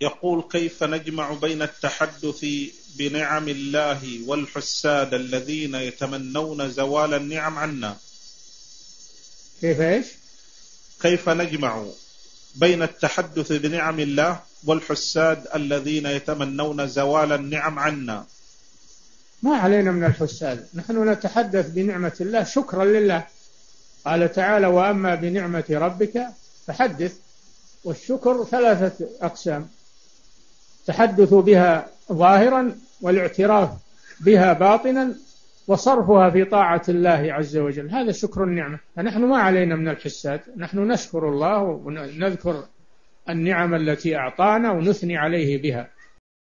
يقول كيف نجمع بين التحدث بنعم الله والحساد الذين يتمنون زوال النعم عنا؟ كيف إيش؟ كيف نجمع بين التحدث بنعم الله والحساد الذين يتمنون زوال النعم عنا؟ ما علينا من الحساد. نحن نتحدث بنعمة الله شكرا لله. قال تعالى وأما بنعمة ربك فحدث. والشكر ثلاثة أقسام. تحدث بها ظاهرا والاعتراف بها باطنا وصرفها في طاعة الله عز وجل. هذا شكر النعمة. فنحن ما علينا من الحساد نحن نشكر الله ونذكر النعم التي أعطانا ونثني عليه بها.